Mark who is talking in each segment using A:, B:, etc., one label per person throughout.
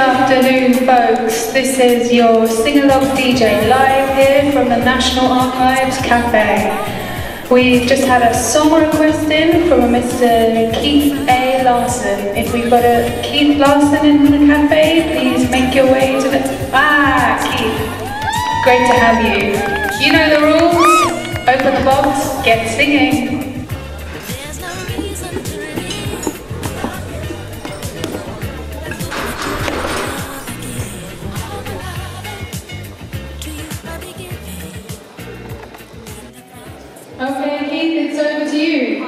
A: afternoon, folks. This is your sing-along DJ live here from the National Archives Cafe. We've just had a song request in from a Mr. Keith A. Larson. If we've got a Keith Larson in the cafe, please make your way to the... Ah, Keith. Great to have you. You know the rules. Open the box, get singing. Okay, Keith, it's over to you.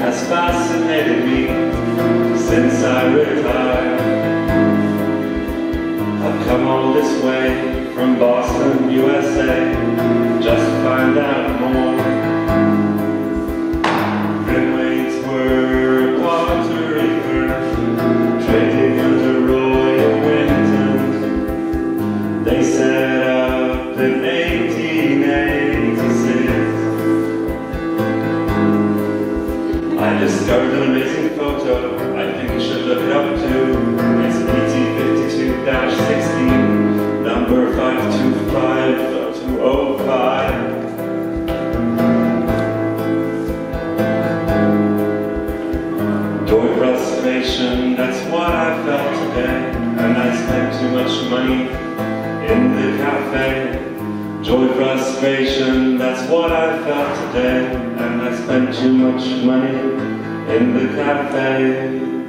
B: Has fascinated me since I retired. I've come all this way from Boston, USA, just to find out more. They set up in 1886. I discovered an amazing photo. I think you should look it up too. It's an ET52-16, number 525-205. Joy frustration, that's what I felt today. And I spent too much money in the cafe. Joy frustration, that's what I felt today. And I spent too much money in the cafe.